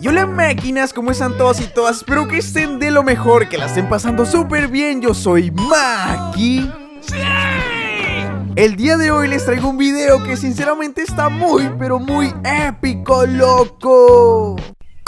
Y hola máquinas, ¿cómo están todos y todas? Espero que estén de lo mejor, que la estén pasando súper bien. Yo soy Maki. El día de hoy les traigo un video que sinceramente está muy, pero muy épico, loco.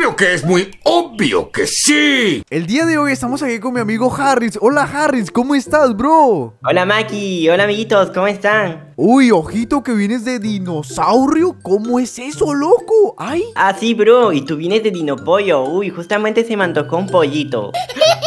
Creo que es muy obvio que sí. El día de hoy estamos aquí con mi amigo Harris. Hola Harris, ¿cómo estás, bro? Hola Maki, hola amiguitos, ¿cómo están? Uy, ojito que vienes de dinosaurio. ¿Cómo es eso, loco? Ay. Ah, sí, bro, y tú vienes de Dinopollo. Uy, justamente se me antojó un pollito.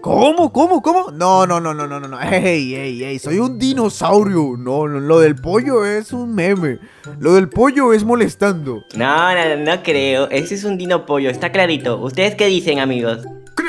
¿Cómo? ¿Cómo? ¿Cómo? No, no, no, no, no, no. Ey, ey, ey, soy un dinosaurio. No, no, lo del pollo es un meme. Lo del pollo es molestando. No, no, no, creo. Ese es un Dinopollo, está clarito. ¿Ustedes qué dicen, amigos?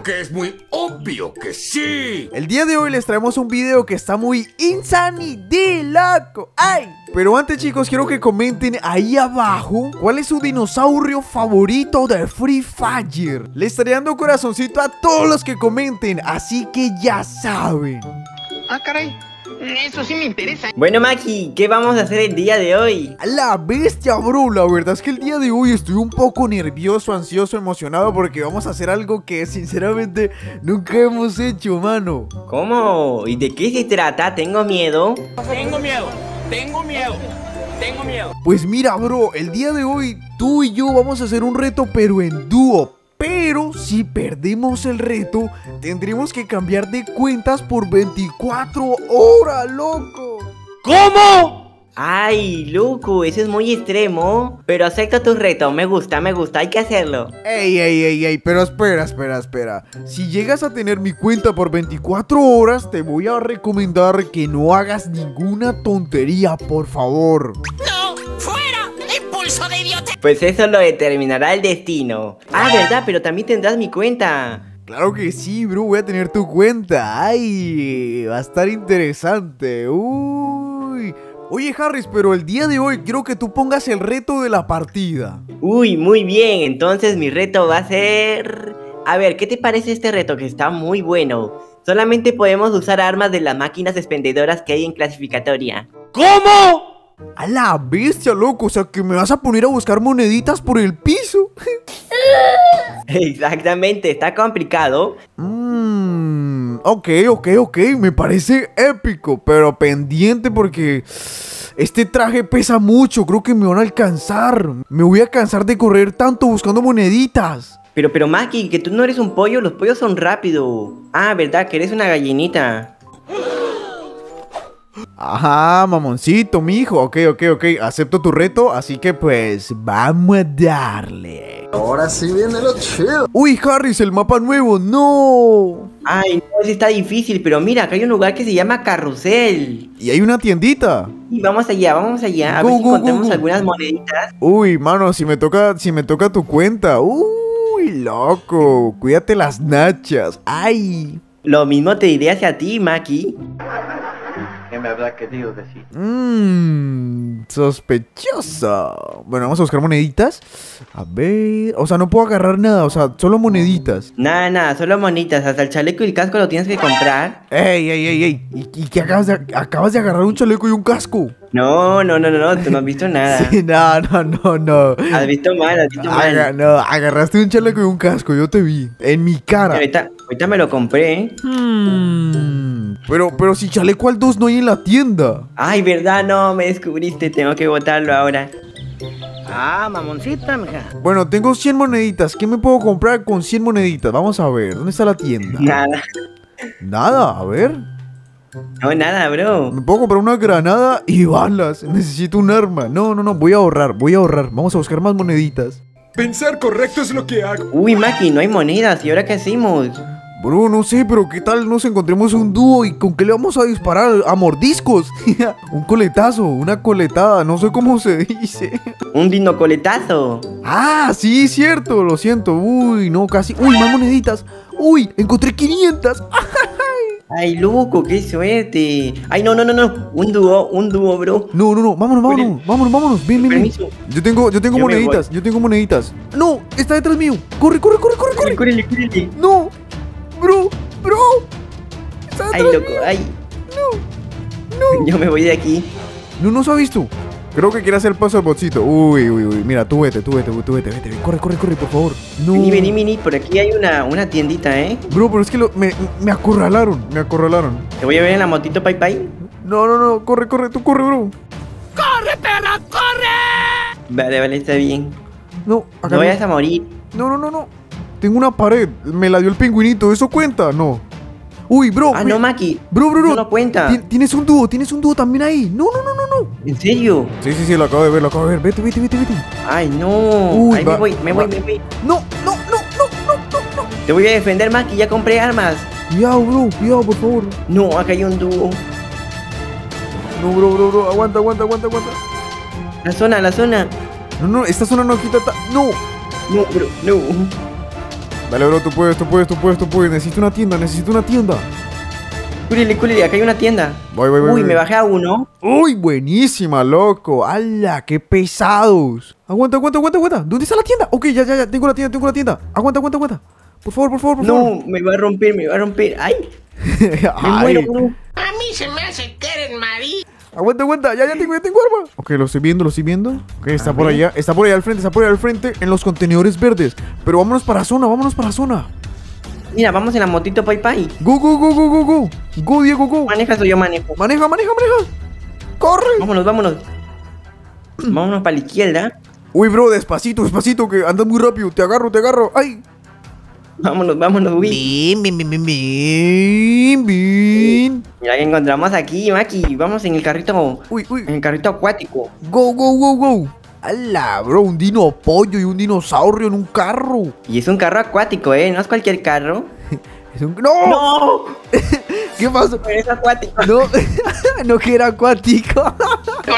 Creo que es muy obvio que sí. El día de hoy les traemos un video que está muy insanity loco. ¡Ay! Pero antes, chicos, quiero que comenten ahí abajo cuál es su dinosaurio favorito de Free Fire. Le estaré dando corazoncito a todos los que comenten, así que ya saben. Ah, caray. Eso sí me interesa. Bueno, Maki, ¿qué vamos a hacer el día de hoy? A La bestia, bro. La verdad es que el día de hoy estoy un poco nervioso, ansioso, emocionado porque vamos a hacer algo que sinceramente nunca hemos hecho, mano. ¿Cómo? ¿Y de qué se trata? Tengo miedo. Tengo miedo. Tengo miedo. Tengo miedo. Pues mira, bro, el día de hoy tú y yo vamos a hacer un reto, pero en dúo. Pero si perdemos el reto, tendremos que cambiar de cuentas por 24 horas, loco. ¿Cómo? Ay, loco, eso es muy extremo. Pero acepta tu reto, me gusta, me gusta, hay que hacerlo. Ey, ey, ey, ey, pero espera, espera, espera. Si llegas a tener mi cuenta por 24 horas, te voy a recomendar que no hagas ninguna tontería, por favor. No, Pues eso lo determinará el destino. Ah, ¿verdad? Pero también tendrás mi cuenta. Claro que sí, bro, voy a tener tu cuenta. Ay, va a estar interesante. Uy. Oye, Harris, pero el día de hoy quiero que tú pongas el reto de la partida. Uy, muy bien, entonces mi reto va a ser... A ver, ¿qué te parece este reto que está muy bueno? Solamente podemos usar armas de las máquinas expendedoras que hay en clasificatoria. ¿Cómo? A la bestia, loco. O sea, que me vas a poner a buscar moneditas por el piso. Exactamente, está complicado. Mmm, ok, ok, ok. Me parece épico, pero pendiente porque este traje pesa mucho. Creo que me van a alcanzar. Me voy a cansar de correr tanto buscando moneditas. Pero, pero Maki, que tú no eres un pollo, los pollos son rápidos. Ah, ¿verdad? Que eres una gallinita. Ajá, mamoncito, mijo. Ok, ok, ok. Acepto tu reto, así que pues vamos a darle. Ahora sí viene lo chido. Uy, Harris, el mapa nuevo. No. Ay, no, sí está difícil, pero mira, acá hay un lugar que se llama Carrusel. Y hay una tiendita. Y vamos allá, vamos allá, a Go, ver si go, go, encontramos go. algunas moneditas. Uy, mano, si me toca, si me toca tu cuenta. Uy, loco. Cuídate las nachas. Ay. Lo mismo te diré hacia ti, Maki. Mmm, sospechoso. Bueno, vamos a buscar moneditas. A ver. O sea, no puedo agarrar nada. O sea, solo moneditas. Nada, nada, solo monitas. Hasta el chaleco y el casco lo tienes que comprar. Ey, ey, ey, ey. ¿Y, y qué acabas de, acabas de agarrar un chaleco y un casco? No, no, no, no, no, tú no has visto nada. Sí, no, no, no, no. Has visto mal, has visto mal. Aga- no, agarraste un chaleco y un casco, yo te vi. En mi cara. Ahorita, ahorita me lo compré. ¿eh? Hmm, Pero, pero si chaleco al 2 no hay en la tienda. Ay, verdad, no, me descubriste, tengo que botarlo ahora. Ah, mamoncita, mija. Bueno, tengo 100 moneditas. ¿Qué me puedo comprar con 100 moneditas? Vamos a ver. ¿Dónde está la tienda? Nada, Nada, a ver. No, nada, bro. Me puedo comprar una granada y balas. Necesito un arma. No, no, no. Voy a ahorrar, voy a ahorrar. Vamos a buscar más moneditas. Pensar correcto es lo que hago. Uy, Maki, no hay monedas, ¿y ahora qué hacemos? Bro, no sé, pero ¿qué tal nos encontremos un dúo y con qué le vamos a disparar? A mordiscos. un coletazo, una coletada, no sé cómo se dice. Un dinocoletazo. Ah, sí, cierto, lo siento. Uy, no, casi. Uy, más moneditas. Uy, encontré 500. Ay, loco, qué suerte. Ay, no, no, no, no. Un dúo, un dúo, bro. No, no, no, vámonos, vámonos, vámonos, vámonos. Ven, ven, ven. Yo tengo, yo tengo Yo moneditas, yo tengo moneditas. No, está detrás mío. Corre, corre, corre, corre, corre. Cúrele, cúrele. No, bro, bro. Está Ay, detrás loco, mío. ay. No, no. Yo me voy de aquí. No nos ha visto. Creo que quiere hacer paso al botcito. Uy, uy, uy. Mira, tú vete, tú vete, tú vete, vete. Corre, corre, corre, por favor. No. Vení, vení, vení, por aquí hay una, una tiendita, ¿eh? Bro, pero es que lo- me, me acorralaron, me acorralaron. Te voy a ver en la motito, Pai Pai. No, no, no, corre, corre, tú corre, bro. Vale, vale, está bien. No, acá No vayas a morir. no, no, no, no. Tengo una pared, me la dio el pingüinito, ¿eso cuenta? No. Uy, bro. Ah, no, Maki. Bro, bro, bro. Eso no cuenta. Ti- Tienes un dúo, tienes un dúo también ahí. No, no, no, no. ¿En serio? Sí, sí, sí, lo acabo de ver, lo acabo de ver. Vete, vete, vete, vete. Ay, no. Uy, Ay, va- me voy, me va- voy, me voy. No, no, no, no, no, no, no. Te voy a defender, Maki. Ya compré armas. Cuidado, bro, cuidado, por favor. No, acá hay un dúo. No, bro, bro, bro. Aguanta, aguanta, aguanta, aguanta. La zona, la zona. No, no, esta zona no quita. ta- No. No, bro, no. Dale, bro, tú puedes, tú puedes, tú puedes, tú puedes. Necesito una tienda, necesito una tienda. Cúlele, cúlele, acá hay una tienda. Voy, voy, voy. Uy, voy. me bajé a uno. Uy, buenísima, loco. ¡Hala, qué pesados! Aguanta, aguanta, aguanta, aguanta. ¿Dónde está la tienda? Ok, ya, ya, ya. Tengo la tienda, tengo la tienda. Aguanta, aguanta, aguanta. Por favor, por favor, por favor. No, me va a romper, me va a romper. Ay, me Ay, muero, bro. A mí se me hace que eres marido. Aguanta, aguanta. Ya, ya tengo, ya tengo arma. Ok, lo estoy viendo, lo estoy viendo. Ok, está por allá. Está por allá al frente, está por allá al frente. En los contenedores verdes. Pero vámonos para la zona, vámonos para la zona. Mira, vamos en la motito Pai Pai. Go, go, go, go, go, go. Go, Diego, go. ¿Manejas o yo manejo? Maneja, maneja, maneja. Corre. Vámonos, vámonos. Vámonos para la izquierda. Uy, bro, despacito, despacito, que andas muy rápido. Te agarro, te agarro. ¡Ay! Vámonos, vámonos, uy. Bin, bin, bin, bin, bin, bin. Mira que encontramos aquí, Maki. Vamos en el carrito. Uy, uy. En el carrito acuático. Go, go, go, go. ¡Hala, bro! Un dino pollo y un dinosaurio en un carro. Y es un carro acuático, ¿eh? No es cualquier carro. Es un... ¡No! ¡No! ¿Qué pasó? Es acuático. No, no que era acuático.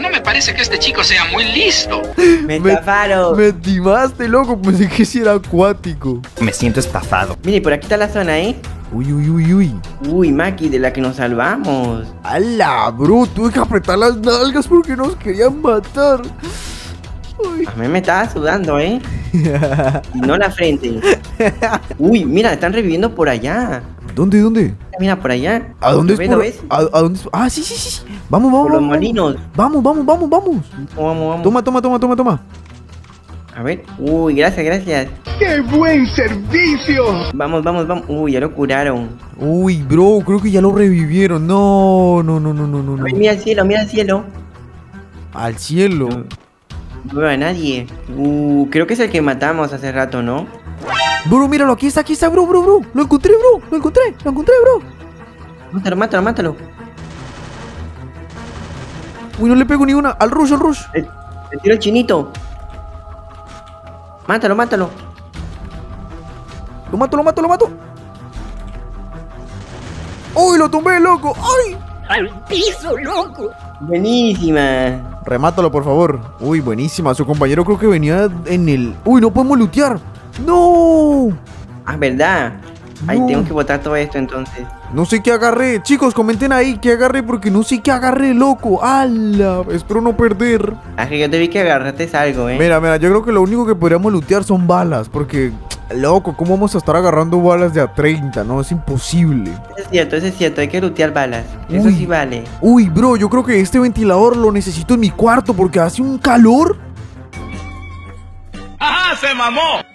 No me parece que este chico sea muy listo. Me Me- estafaron. Me timaste, loco. Pensé que sí era acuático. Me siento estafado. Mire, por aquí está la zona, ¿eh? Uy, uy, uy, uy. Uy, Maki, de la que nos salvamos. ¡Hala, bro! Tuve que apretar las nalgas porque nos querían matar. Uy. A mí me estaba sudando, ¿eh? Y no la frente. Uy, mira, están reviviendo por allá. ¿Dónde, dónde? Mira, por allá. ¿A dónde ¿Lo es por-? ¿A, a dónde es? Ah, sí, sí, sí. sí. Vamos, vamos, Por los vamos. molinos. Vamos, vamos, vamos, vamos. Vamos, vamos. Toma, toma, toma, toma, toma. A ver. Uy, gracias, gracias. ¡Qué buen servicio! Vamos, vamos, vamos. Uy, ya lo curaron. Uy, bro, creo que ya lo revivieron. No, no, no, no, no, no. A no. ver, mira el cielo, mira el cielo. Al cielo. No veo a nadie. Uh, creo que es el que matamos hace rato, ¿no? Bro, míralo, aquí está, aquí está, bro, bro, bro. Lo encontré, bro. Lo encontré, lo encontré, bro. Mátalo, mátalo, mátalo. Uy, no le pego ni una. Al rush, al rush. Le, le tiro el chinito. Mátalo, mátalo. Lo mato, lo mato, lo mato. Uy, lo tumbé, loco. Ay. Buenísima. Remátalo, por favor. Uy, buenísima. Su compañero creo que venía en el. Uy, no podemos lootear. No. Ah, ¿verdad? No. tengo que botar todo esto entonces. No sé qué agarré. Chicos, comenten ahí qué agarré porque no sé qué agarré, loco. ¡Hala! Espero no perder. Ah, que yo te vi que agarraste algo, ¿eh? Mira, mira, yo creo que lo único que podríamos lootear son balas. Porque, loco, ¿cómo vamos a estar agarrando balas de a 30? No, es imposible. Eso es cierto, eso es cierto. Hay que lootear balas. Eso sí vale. Uy, bro, yo creo que este ventilador lo necesito en mi cuarto porque hace un calor. ¡Ajá, se mamó!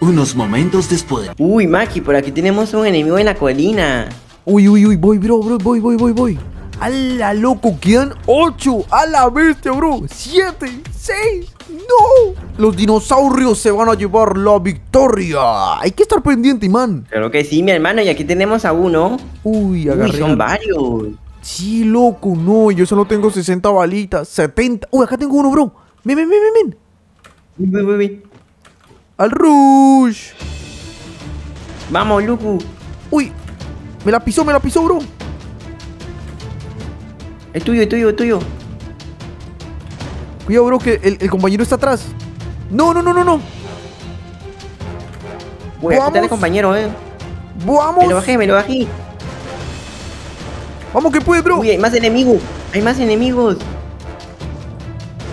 Unos momentos después. Uy, Maki, por aquí tenemos un enemigo en la colina. Uy, uy, uy, voy, bro, bro, voy, voy, voy, voy. ¡Hala, loco! Quedan 8. ¡A la bestia, bro! ¡7! ¡6! ¡No! Los dinosaurios se van a llevar la victoria. Hay que estar pendiente, man. Claro que sí, mi hermano, y aquí tenemos a uno. Uy, Uy, agarré. son al- varios. Sí, loco, no. Yo solo tengo 60 balitas. 70. Uy, acá tengo uno, bro. Ven, ven, ven, ven, ven. Uy, uy, uy, uy. Al rush. Vamos, Luku. Uy, me la pisó, me la pisó, bro. Es tuyo, es tuyo, es tuyo. Cuidado, bro, que el, el compañero está atrás. No, no, no, no, no. Voy a quitarle compañero, eh. Vamos. Me lo bajé, me lo bajé. Vamos que puedes, bro. Uy, hay más enemigos. Hay más enemigos.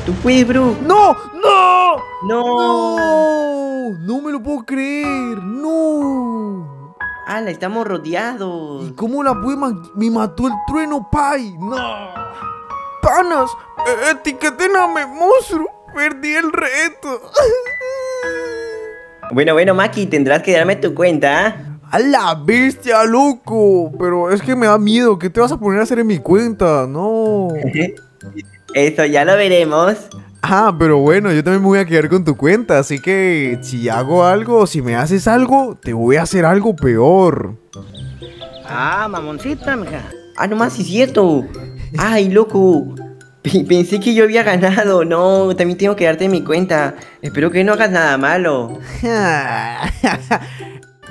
Tú puedes, bro. No, no. No. No, no me lo puedo creer. No. Ala, estamos rodeados. ¿Y cómo la pude Me mató el trueno, Pai. No. panas, eh, etiquétenme, monstruo. Perdí el reto. Bueno, bueno, Maki, tendrás que darme tu cuenta. ¿ah? A la bestia, loco. Pero es que me da miedo. ¿Qué te vas a poner a hacer en mi cuenta? No. Eso ya lo veremos. Ah, pero bueno, yo también me voy a quedar con tu cuenta. Así que si hago algo, si me haces algo, te voy a hacer algo peor. Ah, mamoncita, mija. Ah, nomás, sí es cierto. Ay, loco. P- Pensé que yo había ganado. No, también tengo que darte mi cuenta. Espero que no hagas nada malo.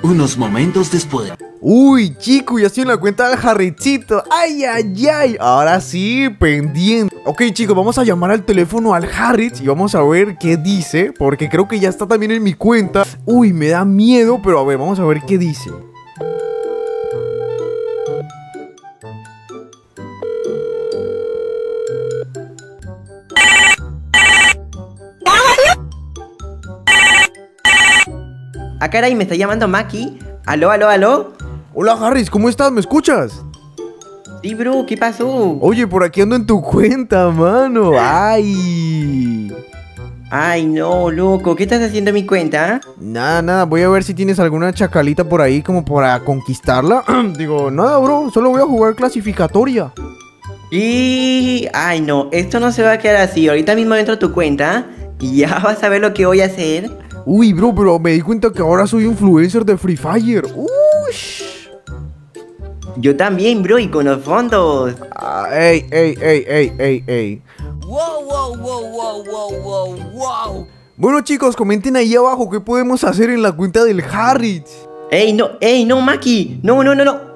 Unos momentos después. Uy, chico, ya estoy en la cuenta del jarricito. Ay, ay, ay. Ahora sí, pendiente. Ok, chicos, vamos a llamar al teléfono al Harris y vamos a ver qué dice. Porque creo que ya está también en mi cuenta. Uy, me da miedo, pero a ver, vamos a ver qué dice. Ah, caray, me está llamando Maki. Aló, aló, aló. Hola, Harris, ¿cómo estás? ¿Me escuchas? Sí, bro, ¿qué pasó? Oye, por aquí ando en tu cuenta, mano. Ay. Ay, no, loco, ¿qué estás haciendo en mi cuenta? Nada, nada, voy a ver si tienes alguna chacalita por ahí como para conquistarla. Digo, nada, bro, solo voy a jugar clasificatoria. Y... Ay, no, esto no se va a quedar así. Ahorita mismo entro a tu cuenta y ya vas a ver lo que voy a hacer. Uy, bro, pero me di cuenta que ahora soy influencer de Free Fire. Ush. Yo también, bro, y con los fondos. Ah, ey, ey, ey, ey, ey, ey. Wow, wow, wow, wow, wow, wow, wow. Bueno, chicos, comenten ahí abajo qué podemos hacer en la cuenta del Harris. Ey, no, ey, no, Maki. No, no, no, no.